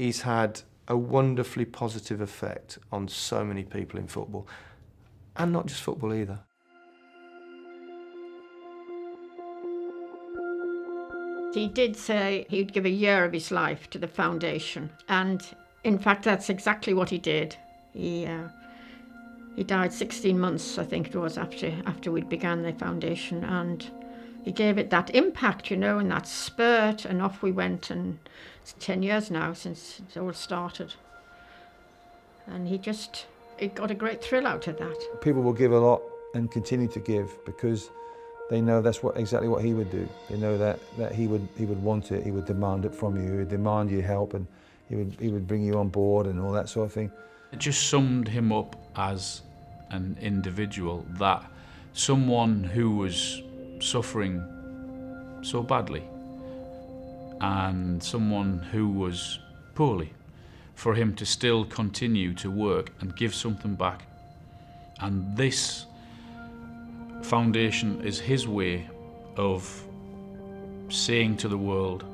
He's had a wonderfully positive effect on so many people in football, and not just football either. He did say he'd give a year of his life to the foundation, and in fact, that's exactly what he did. He uh, he died 16 months, I think it was, after after we'd began the foundation, and he gave it that impact, you know, and that spurt, and off we went. And it's 10 years now since it all started, and he just he got a great thrill out of that. People will give a lot and continue to give because they know that's what exactly what he would do. They know that that he would he would want it, he would demand it from you, he would demand your help, and he would he would bring you on board and all that sort of thing. It just summed him up as an individual that someone who was suffering so badly and someone who was poorly for him to still continue to work and give something back and this foundation is his way of saying to the world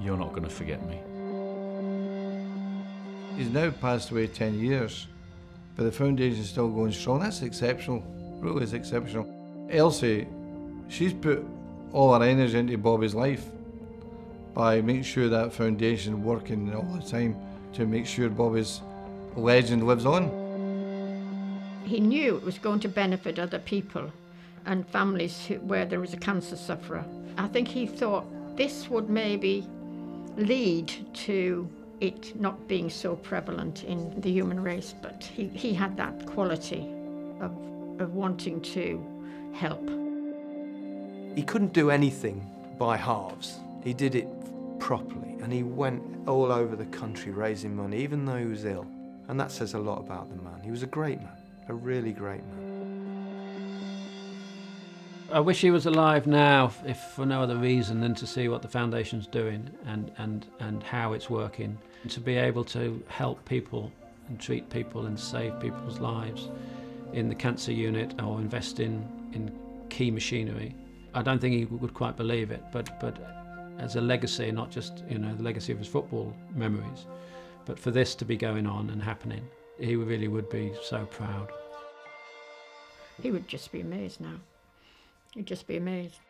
you're not going to forget me He's now passed away 10 years, but the foundation is still going strong. That's exceptional. Really is exceptional. Elsie, she's put all her energy into Bobby's life by making sure that foundation working all the time to make sure Bobby's legend lives on. He knew it was going to benefit other people and families where there was a cancer sufferer. I think he thought this would maybe lead to it not being so prevalent in the human race, but he, he had that quality of, of wanting to help. He couldn't do anything by halves. He did it properly, and he went all over the country raising money, even though he was ill. And that says a lot about the man. He was a great man, a really great man. I wish he was alive now, if for no other reason than to see what the foundation's doing and, and, and how it's working. And to be able to help people and treat people and save people's lives in the cancer unit or invest in, in key machinery. I don't think he would quite believe it, but, but as a legacy, not just you know the legacy of his football memories, but for this to be going on and happening, he really would be so proud. He would just be amazed now. He'd just be amazed.